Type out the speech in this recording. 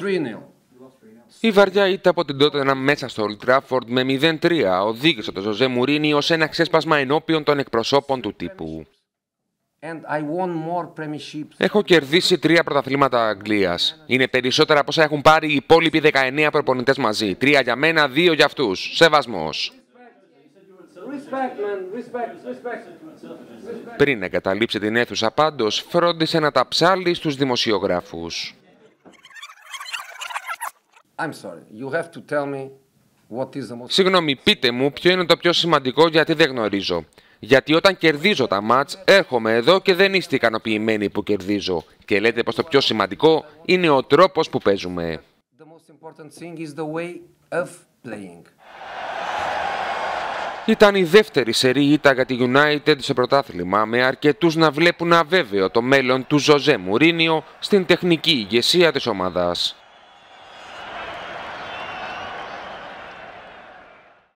3-0. Η βαριά ήττα από την Τότενα μέσα στο Old Trafford με 0-3 οδήγησε τον Ζωζέ Μουρίνιο σε ένα ξέσπασμα ενώπιον των εκπροσώπων του τύπου. And I won more premierships. Έχω κερδίσει τρία πρωταθλήματα Αγγλίας. Είναι περισσότερα από όσα έχουν πάρει οι υπόλοιποι 19 προπονητές μαζί. Τρία για μένα, δύο για αυτούς. Σεβασμός. Respect, man. Respect, respect. Πριν εγκαταλείψει την αίθουσα πάντως, φρόντισε να τα ψάλει στους δημοσιογράφους. I'm sorry. You have to tell me what is the most. Συγγνώμη, πείτε μου ποιο είναι το πιο σημαντικό γιατί δεν γνωρίζω. Γιατί όταν κερδίζω τα μάτς, έρχομαι εδώ και δεν είστε ικανοποιημένοι που κερδίζω. Και λέτε πως το πιο σημαντικό είναι ο τρόπος που παίζουμε. The most important thing is the way of playing. Ήταν η δεύτερη σερή ήττα για τη United στο πρωτάθλημα, με αρκετούς να βλέπουν αβέβαιο το μέλλον του Ζωζέ Μουρίνιο στην τεχνική ηγεσία της ομάδας.